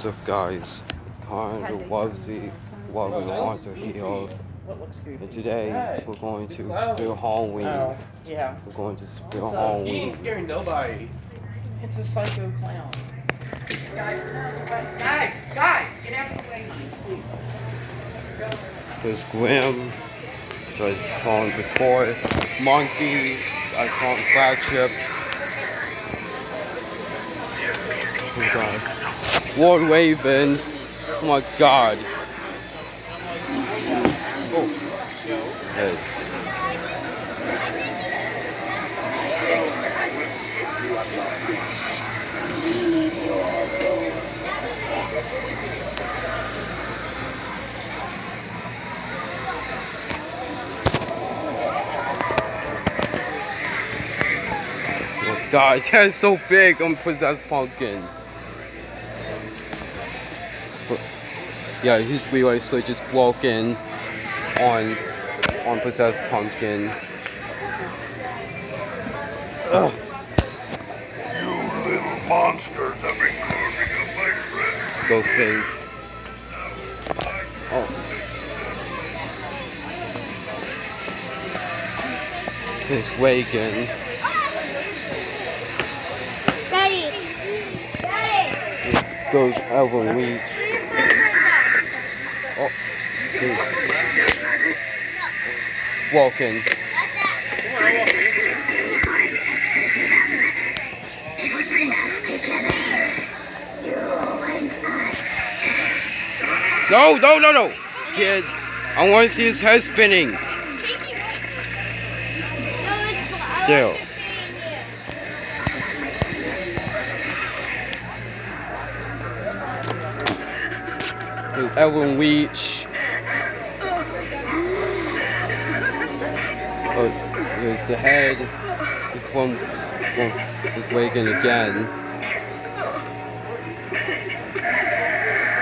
What's up guys? Connor the Wubbzy, Wubby Monster here. And today we're going to Spirit Halloween. Oh, yeah. We're going to Spirit He Halloween. ain't scaring nobody. It's a psycho clown. Guys, guys, guys, get out of the way. There's Grim, which I saw him before. Monty, I saw him flagship. Lord Raven. Oh my god. Oh. Hey. Oh god, his head is so big on Possessed Pumpkin. Yeah, his relay switch is broken on on Possessed Pumpkin. Ugh. You little monsters have been carving up my friend. Those things. Oh. His Reagan. Daddy. Daddy. Goes Elvin Leach. Oh. Dude. Broken. No, no, no, no! Kid, I want to see his head spinning. Dale. There's Elvin there's the head. One, one is waking again.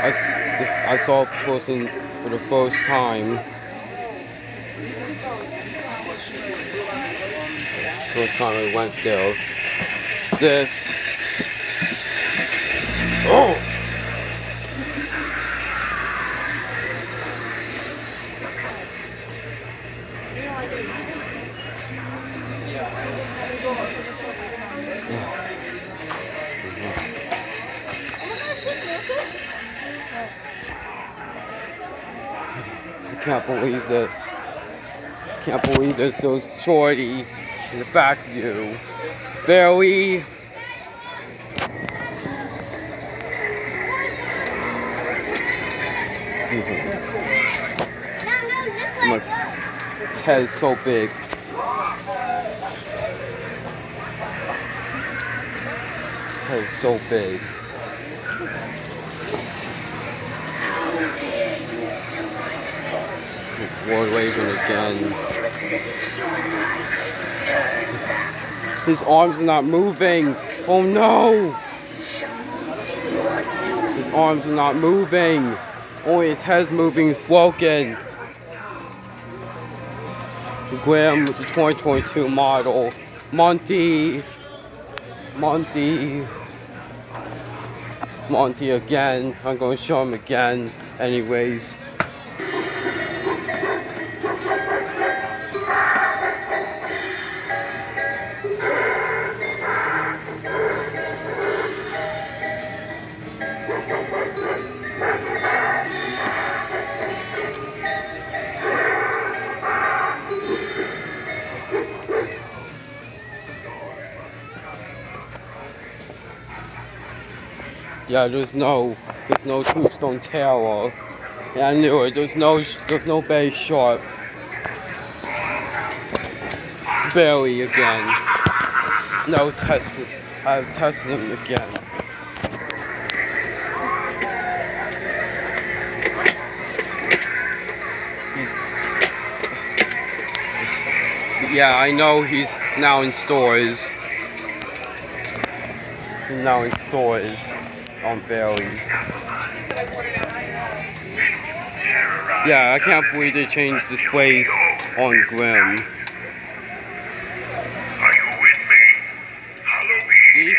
I, I saw a person for the first time. First time I went there. This. Oh! Can't believe this. Can't believe this. There's Shorty in the back view. Barely. Excuse me. My head is so big. Head is so big. Lord Raven again. His arms are not moving. Oh no! His arms are not moving. Only his head's moving is broken. With the 2022 model. Monty. Monty. Monty again. I'm gonna show him again. Anyways. Yeah, there's no, there's no tombstone tower. Yeah, I knew it. There's no, there's no base sharp. Barely again. No test. I've uh, tested him again. He's. Yeah, I know he's now in stores. Now in stores on Bailey. Yeah, I can't believe they changed this place on Grim. Are you with me? Halloween See?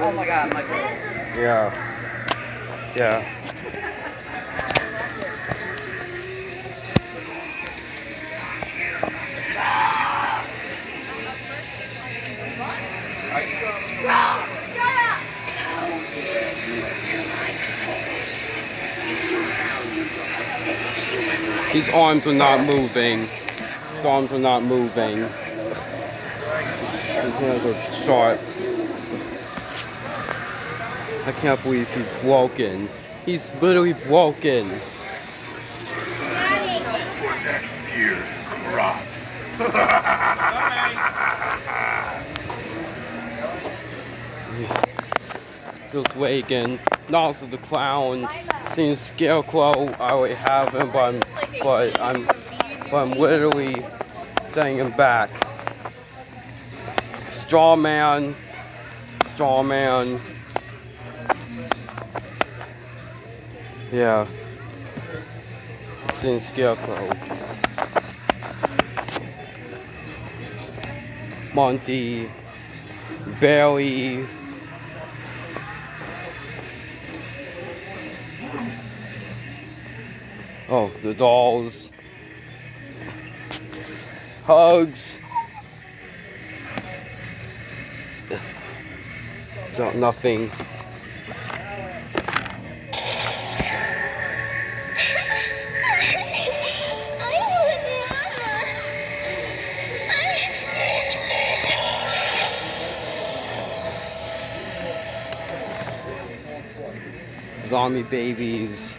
Oh my god, my god. Yeah. Yeah. His arms are not moving. His arms are not moving. His hands are sharp. I can't believe he's broken. He's literally broken. Feels Reagan, Nozzle the Clown, seeing Scarecrow, I already have him, but I'm, but I'm, but I'm literally sending him back. Straw man, straw man. Yeah. Seeing Scarecrow. Monty, Barry, the dolls. Hugs. No, nothing. Zombie babies.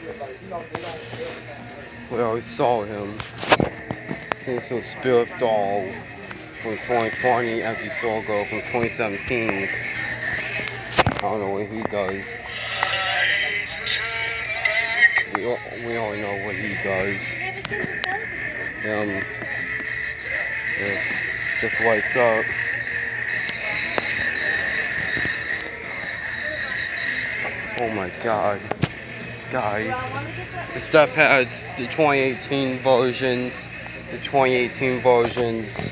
We always saw him. Since the Spirit Doll from 2020, Empty Soul Girl from 2017. I don't know what he does. We all, we all know what he does. Um, yeah, just lights up. Oh my god. Guys. The stuff has the 2018 versions. The 2018 versions.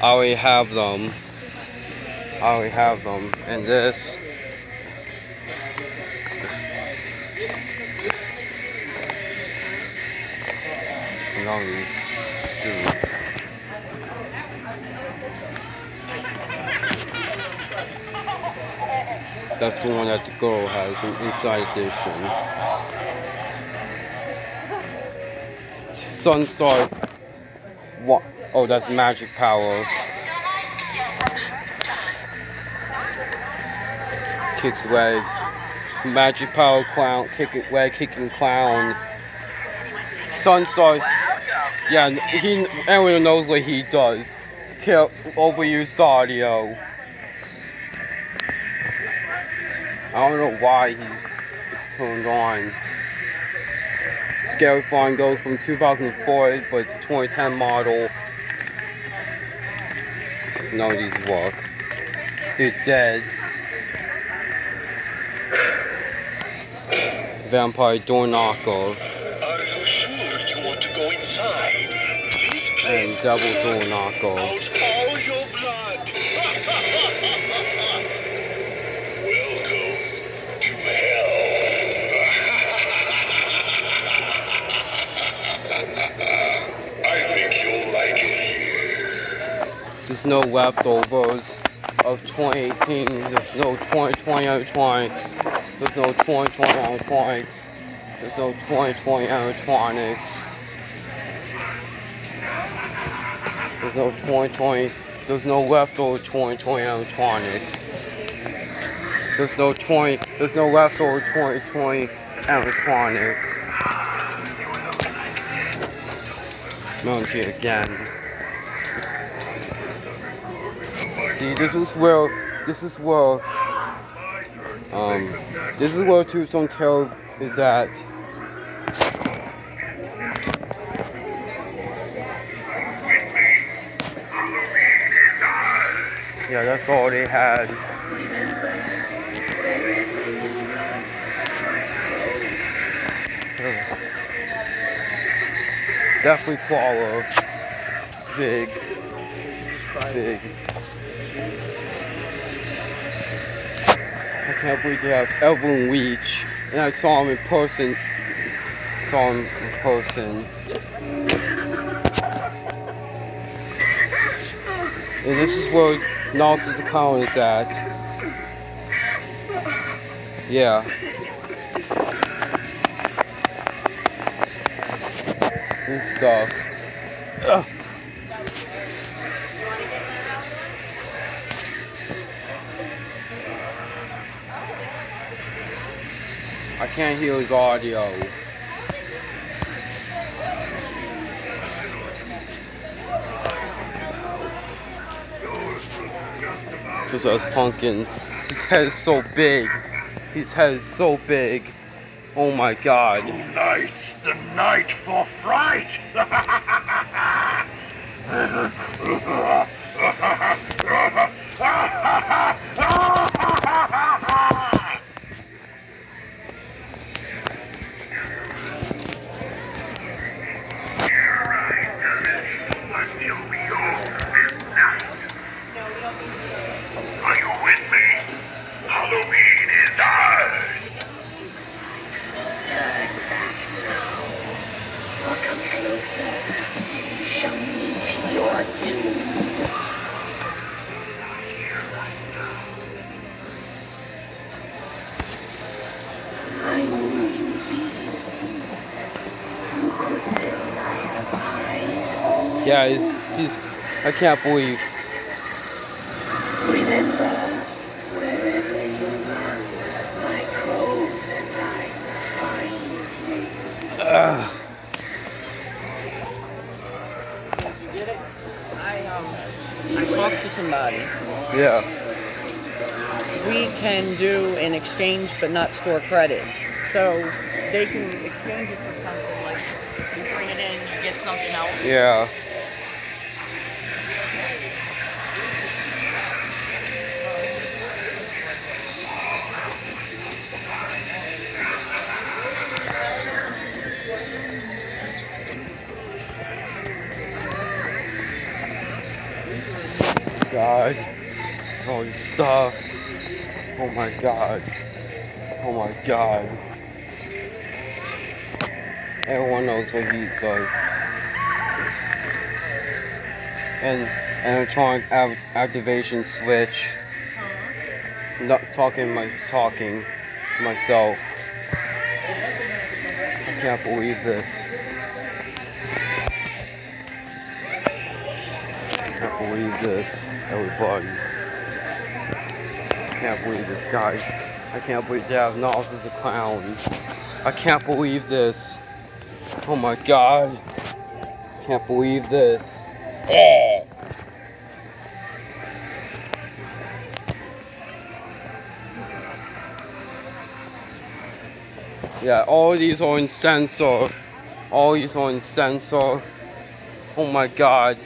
I already have them. I already have them. And this. That's the one that the girl has an inside edition. Sunstar. What? Oh, that's magic power. Kicks legs. Magic power clown. Kick it leg kicking clown. Sunstar. Yeah, he. Everyone knows what he does. Tell overused audio. I don't know why he's it's turned on. Scary Fawn goes from 2004, but it's a 2010 model. None of these work. He's dead. Vampire door knocker Are you sure you want to go inside? And double door knocker. There's no leftovers of 2018. There's no 2020 electronics. There's no 2020 electronics. There's no 2020 electronics. There's no 2020. There's no leftover 2020 electronics. There's no 20. There's no leftover 2020 electronics. Monty again. See, this is where, this is where, um, this is where Tombstone Terror is at. Yeah, that's all they had. Definitely Paula. Big. Big. Can't believe they have uh, Evelyn Weech. And I saw him in person. Saw him in person. And this is where Nelson the Clown is at. Yeah. And stuff. Ugh. Can't hear his audio. Because I was punking. His head is so big. His head is so big. Oh my god. Tonight's the night for fright. Yeah, he's, I can't believe. Ugh. Get it? I um I talked to somebody. Yeah. We can do an exchange but not store credit. So they can exchange it for something like you bring it in, you get something else. Yeah. God. All this stuff. Oh my god. Oh my god. Everyone knows what he does. And electronic av- activation switch. Not talking my talking myself. I can't believe this. Believe this, everybody. I can't believe this, guys. I can't believe have Knowles as a clown. I can't believe this. Oh my god. Can't believe this. Eh. Yeah, all these are in sensor. All these are in sensor. Oh my god.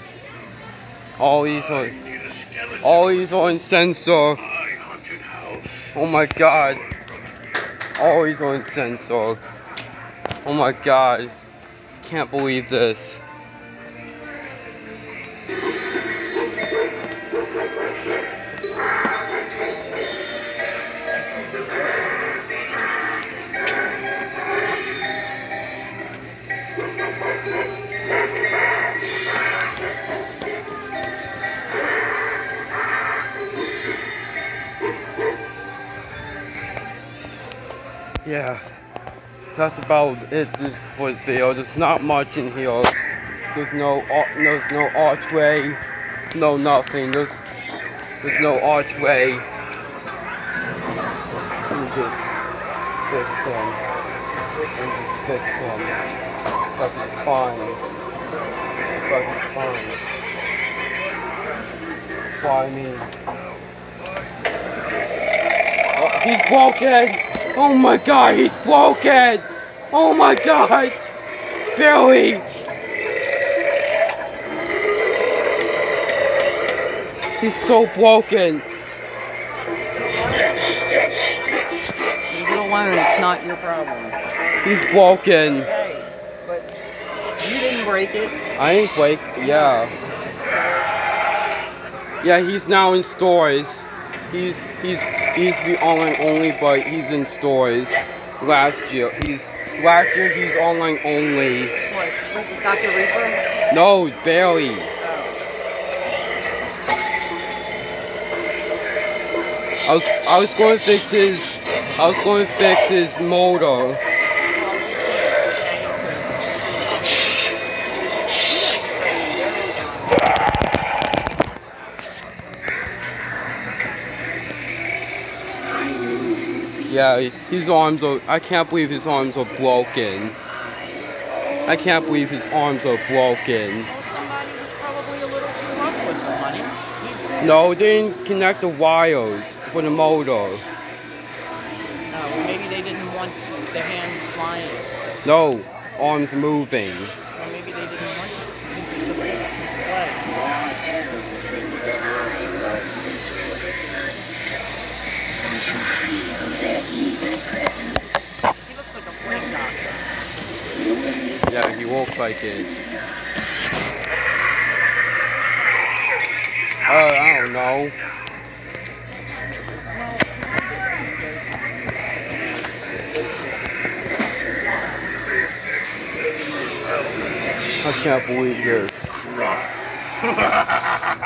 All these are Need a skeleton. all these are in sensor. Oh my god. Are in sensor. Oh my god. Can't believe this. That's about it. This for this video. There's not much in here. There's no there's no archway, no nothing. There's there's no archway. Let me just fix him. Let me just fix him. Fucking fine. Fucking fine. Try me. Oh, he's broken! Oh my god, he's broken! Oh my god! Billy! He's so broken! Leave it alone, it's not your problem. He's broken! Hey, but you didn't break it. I ain't break, yeah. Yeah, he's now in stores. He's he's he's be online only, but he's in stores. Last year, he's last year he's online only. What? Dr. Reaper? No, barely. Oh. I was I was going to fix his I was going to fix his motor. Yeah, his arms are. I can't believe his arms are broken. I can't believe his arms are broken. Well, somebody was probably a little too rough with them, honey. He- No, they didn't connect the wires for the motor. Uh, well, maybe they didn't want the hands flying. No, arms moving. Or maybe they didn't want to display. He looks like a brain doctor. Yeah, he looks like it. Uh, I don't know. I can't believe this.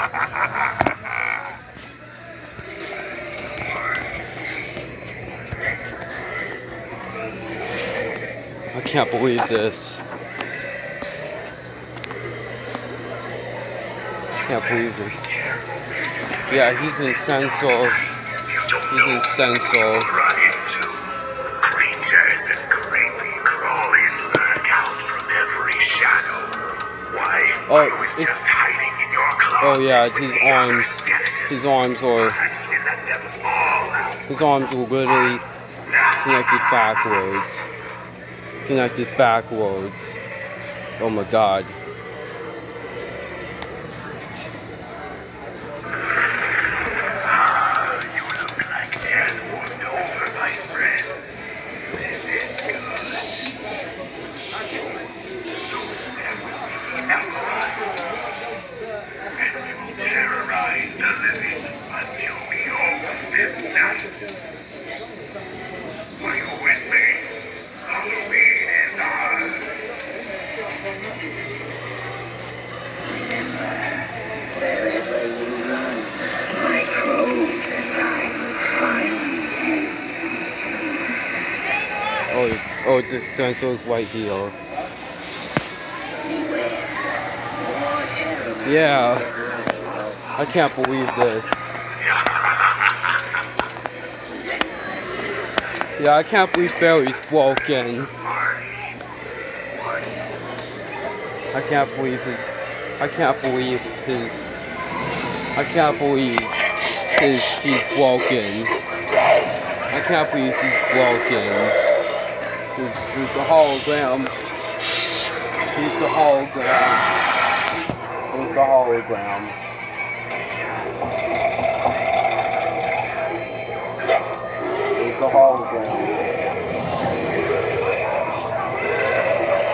can't believe this. Can't believe this. Yeah, he's in Sensor. He's in. Why? Oh, it's-. Oh yeah, his arms. His arms are. His arms are literally connected backwards. Connected backwards. Oh my god. Sensor's right here. Yeah. I can't believe this. Yeah, I can't believe Barry's broken. I can't believe his. I can't believe his. I can't believe his. He's broken. I can't believe he's broken. He's, he's the hologram. He's the hologram. He's the hologram. He's the hologram.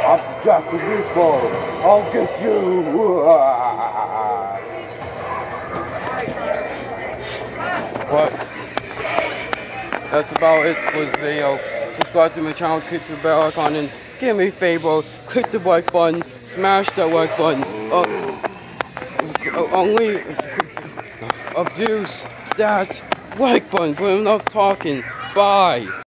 I'm the Ripper. I'll get you. What? That's about it for this video. Subscribe to my channel, click the bell icon, and give me a favor, click the like button, smash that like button. Uh, only abuse that like button, but enough talking. Bye.